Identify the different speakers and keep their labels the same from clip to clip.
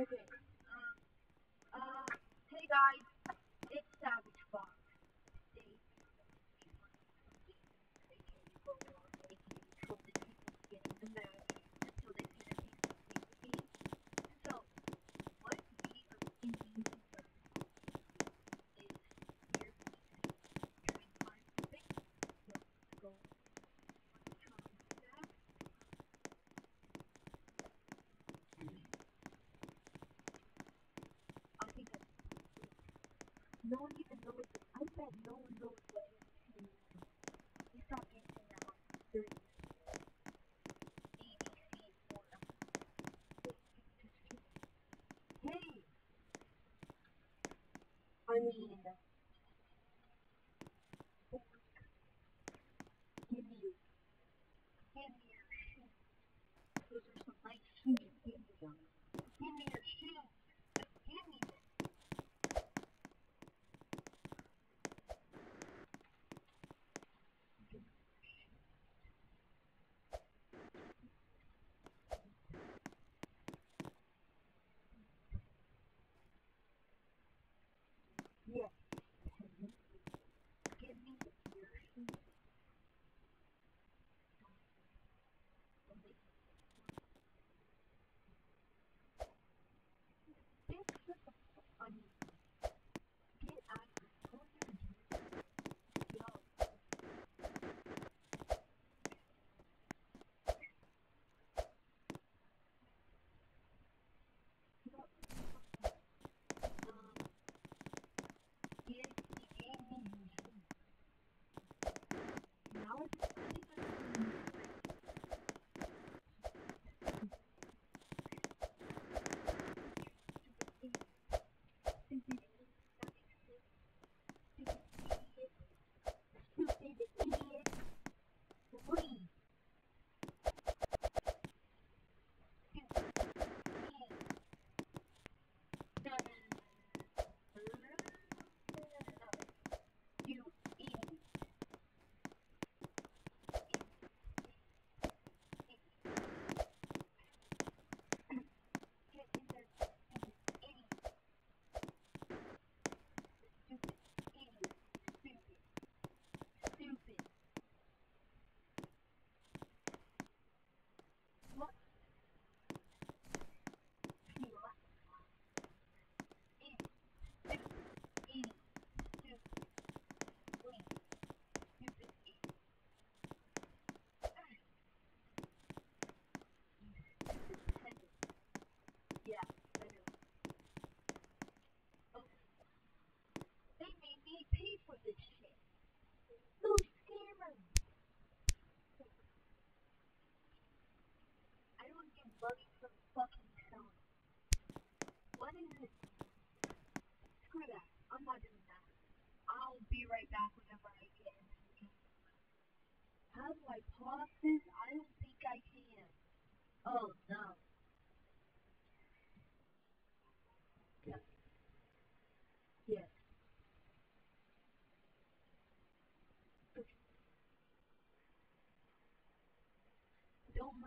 Speaker 1: with it. don't know those things. He's not using them Hey! I mean...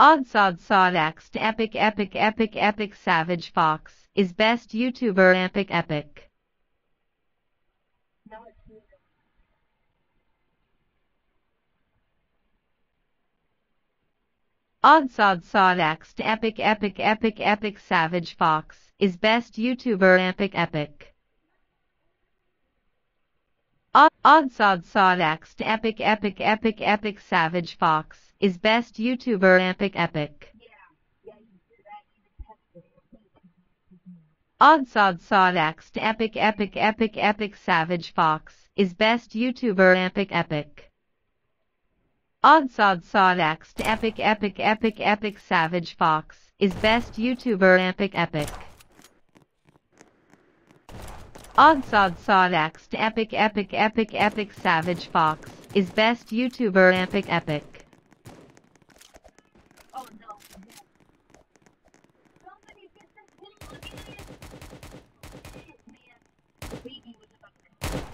Speaker 2: Odsod Sod Axed Epic Epic Epic Epic Savage Fox is best YouTuber Epic Epic. Odsod Sod Axed Epic Epic Epic Epic Savage Fox is best YouTuber Epic Epic. Odsod Sod Axed Epic Epic Epic Epic Savage Fox is best YouTuber Epic Epic. Odd Sod Sodaxed Epic Epic Epic Epic Savage Fox is best YouTuber Epic Epic. Odd Sod Sodaxed Epic Epic Epic Epic Savage Fox is best YouTuber Epic Epic. Oddsod Sodaxed Epic Epic Epic Epic Savage Fox is best YouTuber Epic Epic.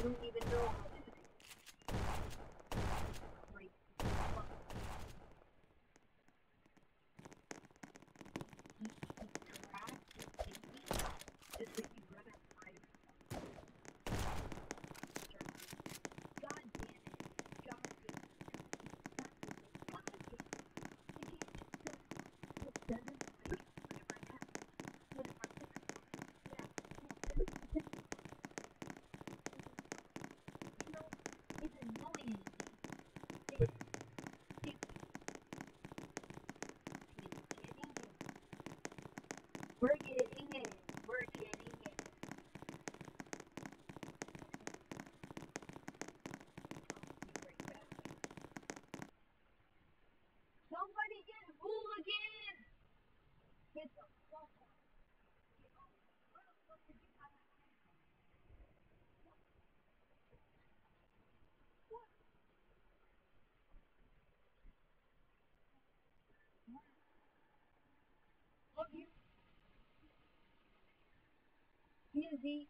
Speaker 1: don't even know. We're getting music.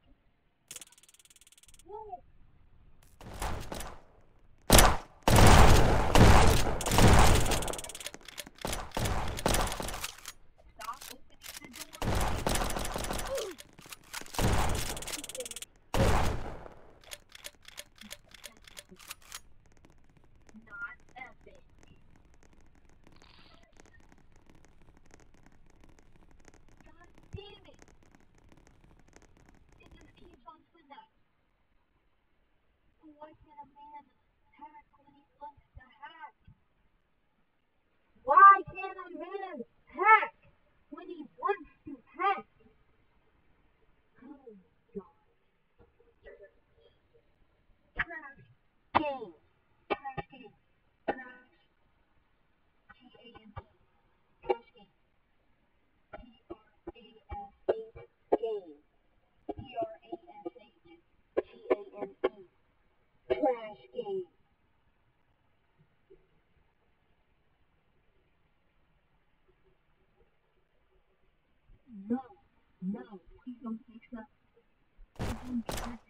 Speaker 1: 可以用车，可以用车。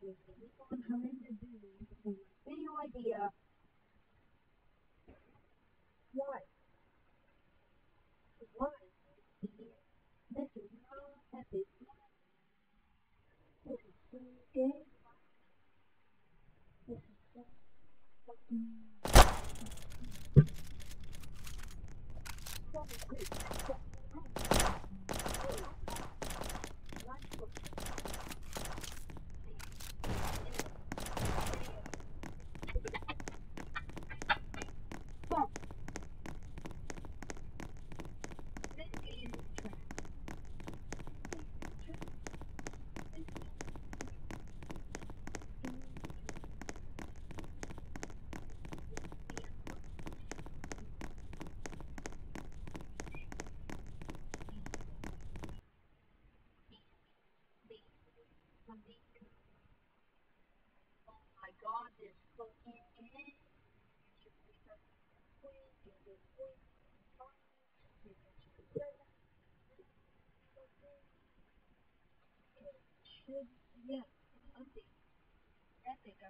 Speaker 1: Just keep on having idea why? Why? This is not epic. This is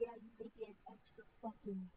Speaker 1: yeah, you may get extra fucking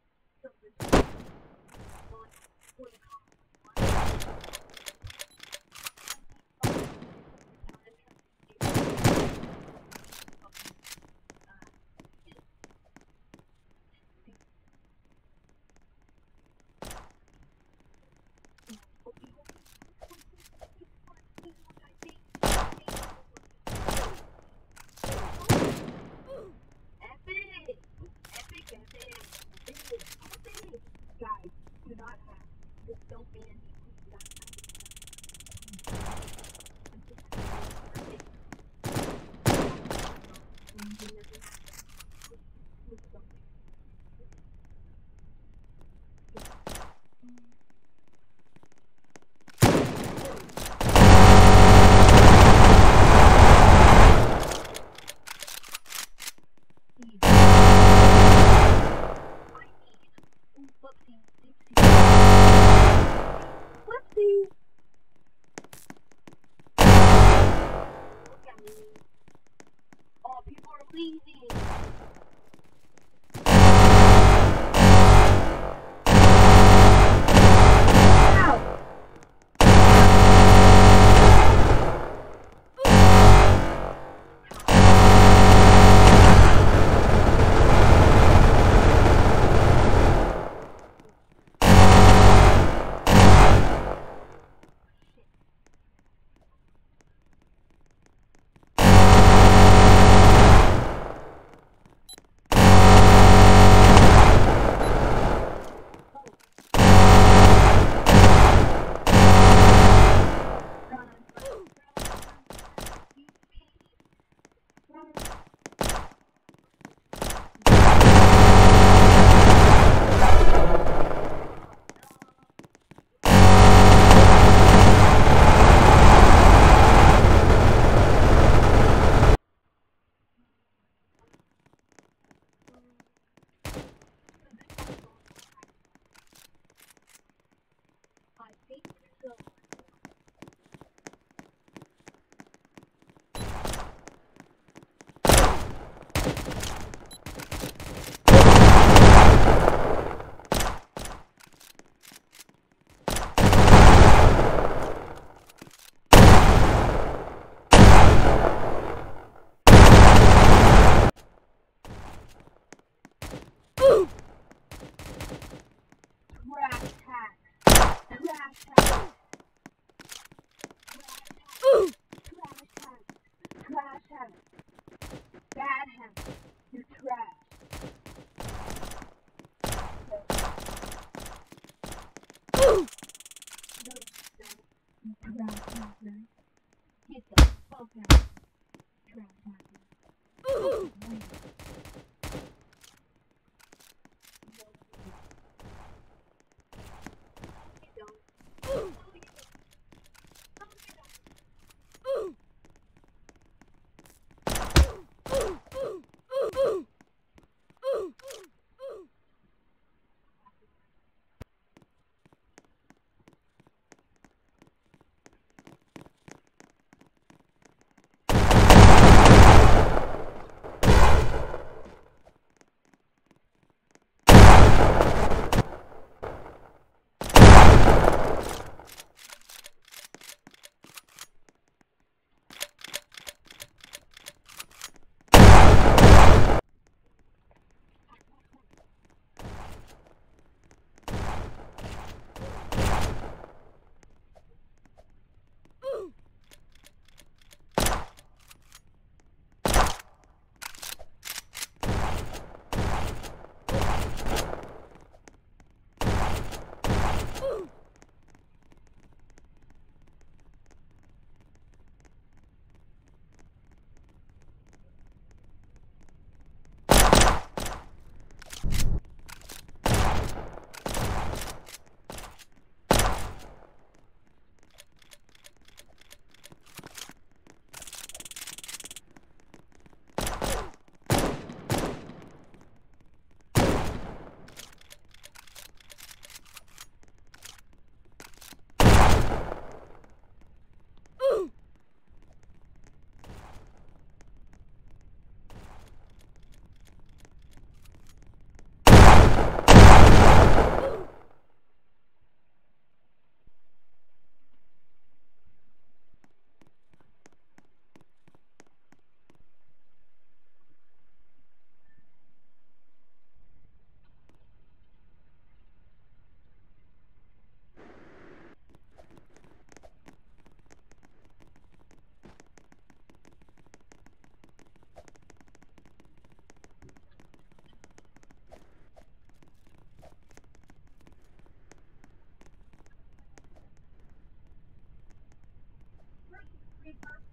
Speaker 1: Happy birthday.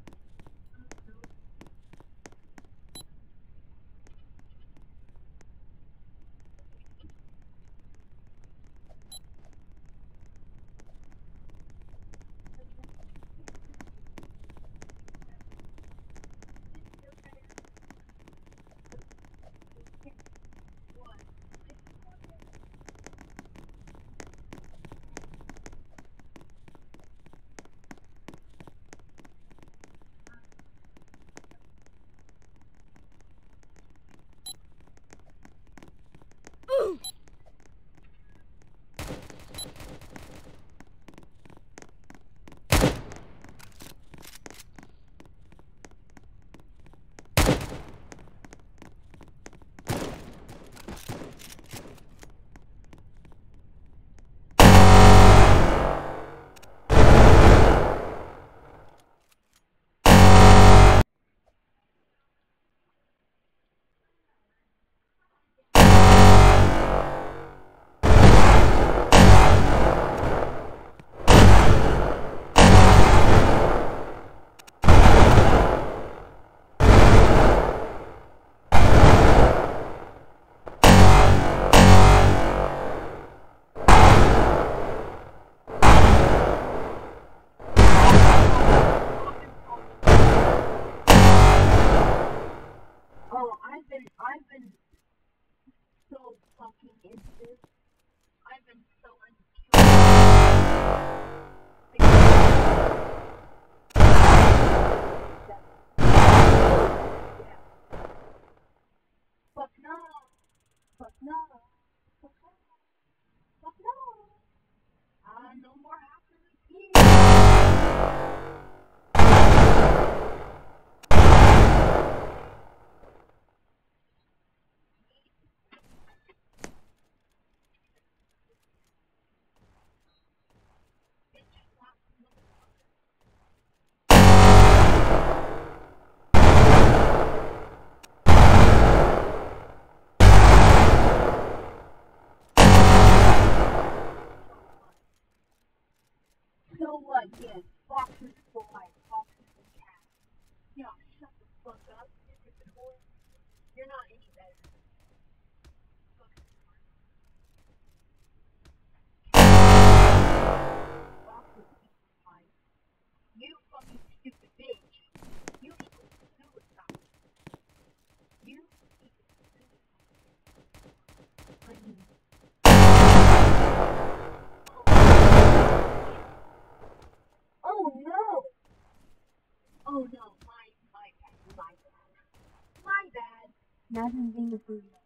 Speaker 1: 我见。Imagine being a bird.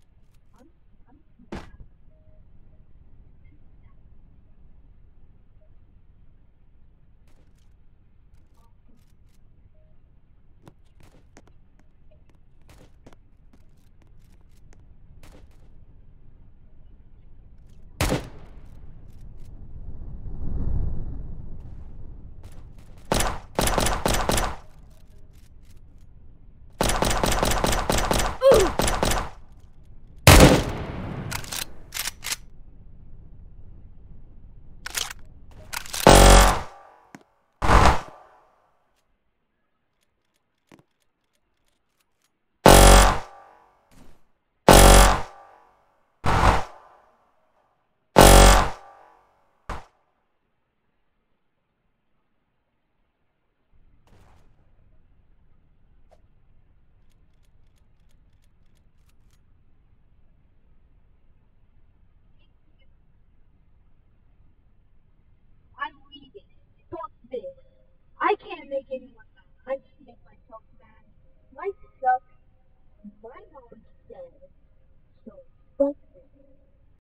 Speaker 1: make any